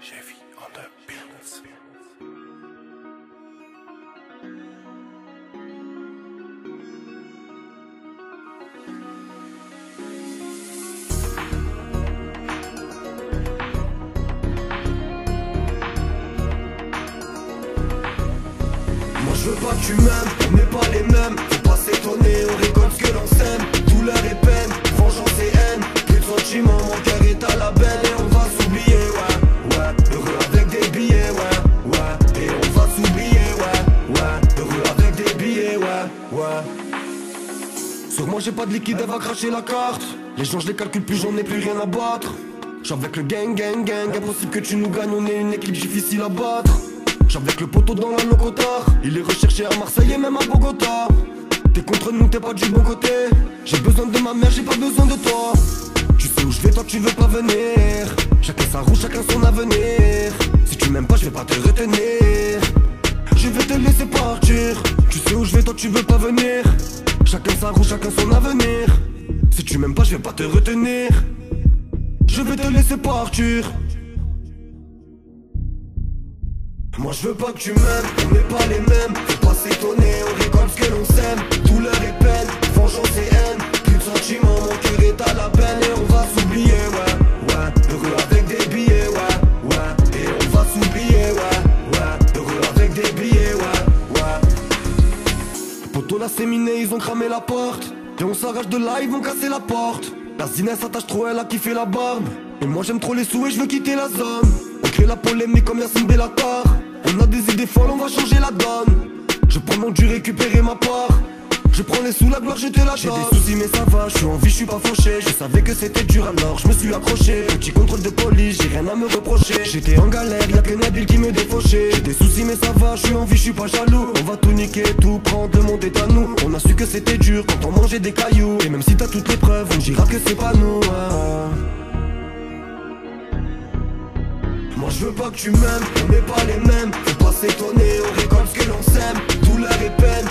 Chevy on the business. Moi je veux pas que tu m'aimes, on n'est pas les mêmes Faut pas s'étonner, on récolte ce que l'on sème Sur moi j'ai pas de liquide, elle va cracher la carte. Les gens je les calcule plus, j'en ai plus rien à battre. J'suis avec le gang, gang, gang Impossible que tu nous gagnes, on est une équipe difficile à battre. J'suis avec le poteau dans la locotard Il est recherché à Marseille et même à Bogota. T'es contre nous, t'es pas du bon côté. J'ai besoin de ma mère, j'ai pas besoin de toi. Tu sais où je vais, toi tu veux pas venir. Chacun sa roue, chacun son avenir. Si tu m'aimes pas, je vais pas te retenir. Je vais te laisser partir Tu veux pas venir. Chacun sa roue, chacun son avenir. Si tu m'aimes pas, je vais pas te retenir. Je vais te laisser partir. Moi je veux pas que tu m'aimes, on n'est pas les mêmes. Faut pas s'étonner, on récolte ce que l'on sème Douleur et peine, vengeance et haine. Plus de sentiments, mon cœur est à la ouais Poto l'a séminé, ils ont cramé la porte. Et on s'arrache de là, ils vont casser la porte. La Zina s'attache trop, elle a kiffé la barbe. Et moi j'aime trop les sous et je veux quitter la zone. On crée la polémique comme Yacine Bellatar. On a des idées folles, on va changer la donne. Je prends mon dû récupérer ma part je prends les sous, la gloire, je te la J'ai des soucis mais ça va, je suis en vie, je suis pas fauché. Je savais que c'était dur alors je me suis accroché. Petit contrôle de police, j'ai rien à me reprocher. J'étais en galère, y'a que Nabil qui me défauchait. J'ai des soucis mais ça va, je suis en vie, je suis pas jaloux. On va tout niquer, tout prendre, le monde est à nous. On a su que c'était dur quand on mangeait des cailloux. Et même si t'as toutes les preuves, on dira que c'est pas nous hein. Moi je veux pas que tu m'aimes, on n'est pas les mêmes. Faut pas s'étonner, on récolte ce que l'on sème Douleur et peine,